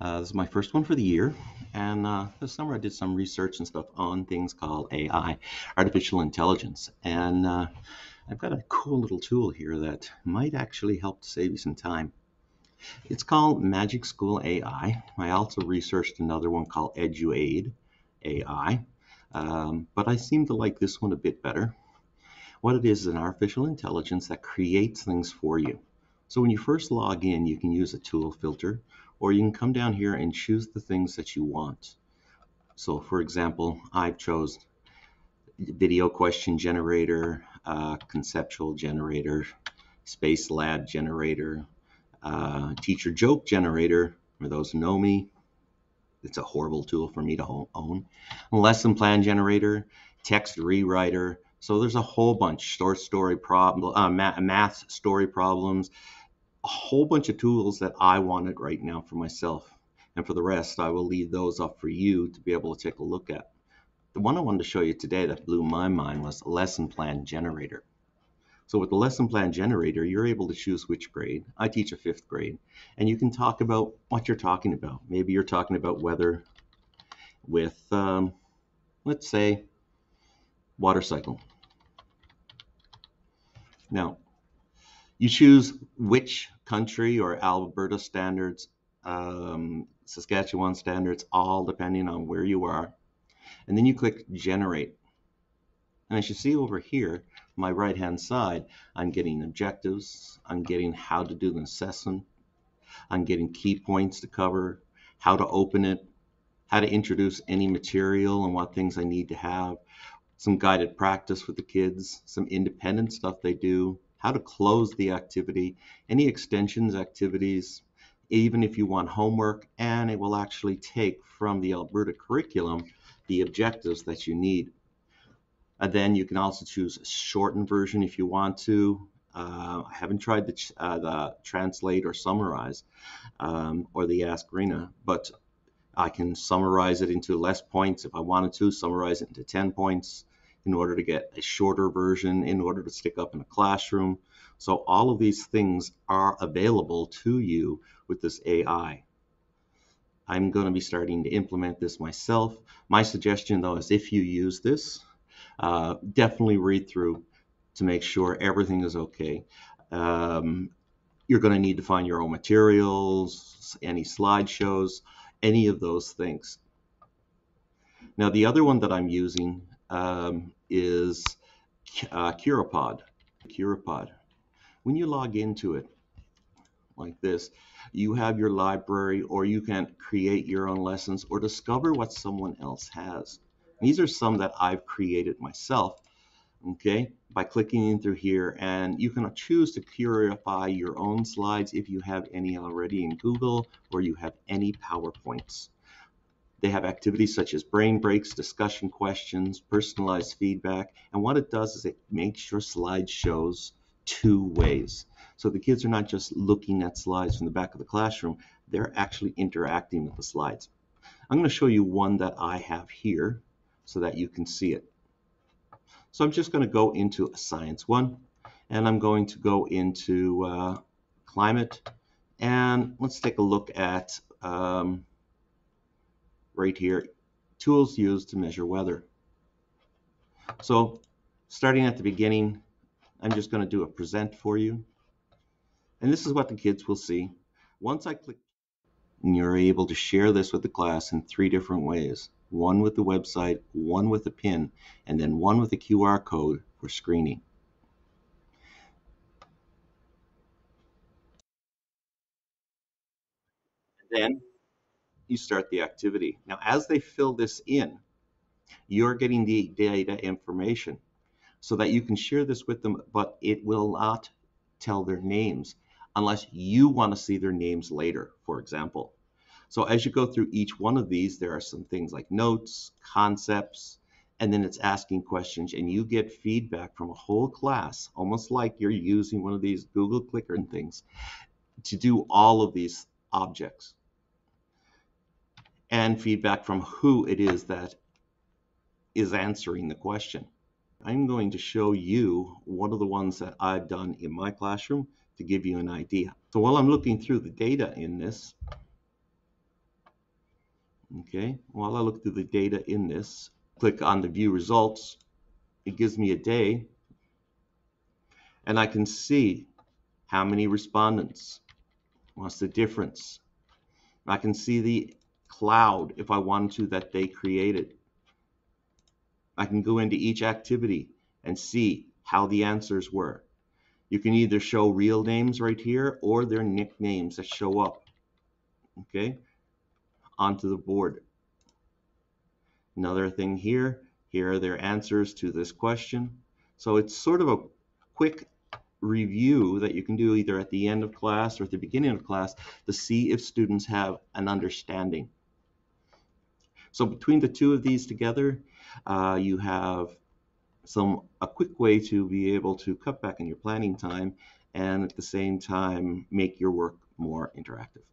Uh, this is my first one for the year, and uh, this summer I did some research and stuff on things called AI, artificial intelligence, and uh, I've got a cool little tool here that might actually help to save you some time. It's called Magic School AI. I also researched another one called Eduaide AI, um, but I seem to like this one a bit better. What it is is an artificial intelligence that creates things for you. So when you first log in, you can use a tool filter, or you can come down here and choose the things that you want. So for example, I've chose video question generator, uh, conceptual generator, space lab generator, uh, teacher joke generator, for those who know me, it's a horrible tool for me to own. Lesson plan generator, text rewriter, so there's a whole bunch short story problem, uh, math story problems, a whole bunch of tools that I wanted right now for myself. And for the rest, I will leave those up for you to be able to take a look at. The one I wanted to show you today that blew my mind was lesson plan generator. So with the lesson plan generator, you're able to choose which grade. I teach a fifth grade, and you can talk about what you're talking about. Maybe you're talking about weather with, um, let's say, water cycle. Now, you choose which country or Alberta standards, um, Saskatchewan standards, all depending on where you are. And then you click generate. And as you see over here, my right hand side, I'm getting objectives, I'm getting how to do the assessment, I'm getting key points to cover, how to open it, how to introduce any material and what things I need to have, some guided practice with the kids, some independent stuff they do, how to close the activity, any extensions activities, even if you want homework, and it will actually take from the Alberta curriculum the objectives that you need. And then you can also choose a shortened version if you want to. Uh, I haven't tried the, uh, the translate or summarize um, or the Ask Raina, but I can summarize it into less points if I wanted to, summarize it into 10 points in order to get a shorter version, in order to stick up in a classroom. So all of these things are available to you with this AI. I'm going to be starting to implement this myself. My suggestion though is if you use this, uh, definitely read through to make sure everything is okay. Um, you're going to need to find your own materials, any slideshows, any of those things. Now, the other one that I'm using um, is uh. Curipod. When you log into it like this, you have your library or you can create your own lessons or discover what someone else has. These are some that I've created myself, okay, by clicking in through here and you can choose to curify your own slides if you have any already in Google or you have any PowerPoints. They have activities such as brain breaks, discussion questions, personalized feedback, and what it does is it makes your slide shows two ways. So the kids are not just looking at slides from the back of the classroom, they're actually interacting with the slides. I'm going to show you one that I have here so that you can see it. So I'm just going to go into science one and I'm going to go into uh, climate and let's take a look at um, right here, tools used to measure weather. So starting at the beginning, I'm just going to do a present for you. And this is what the kids will see. Once I click, you're able to share this with the class in three different ways. One with the website, one with a pin, and then one with a QR code for screening. Then you start the activity. Now, as they fill this in, you're getting the data information so that you can share this with them, but it will not tell their names unless you want to see their names later, for example. So as you go through each one of these, there are some things like notes, concepts, and then it's asking questions and you get feedback from a whole class, almost like you're using one of these Google Clicker and things to do all of these objects and feedback from who it is that is answering the question. I'm going to show you one of the ones that I've done in my classroom to give you an idea. So while I'm looking through the data in this, Okay, while I look through the data in this, click on the view results, it gives me a day and I can see how many respondents, what's the difference. I can see the cloud if I wanted to that they created. I can go into each activity and see how the answers were. You can either show real names right here or their nicknames that show up, okay, onto the board. Another thing here, here are their answers to this question. So it's sort of a quick review that you can do either at the end of class or at the beginning of class to see if students have an understanding. So between the two of these together, uh, you have some a quick way to be able to cut back in your planning time and at the same time make your work more interactive.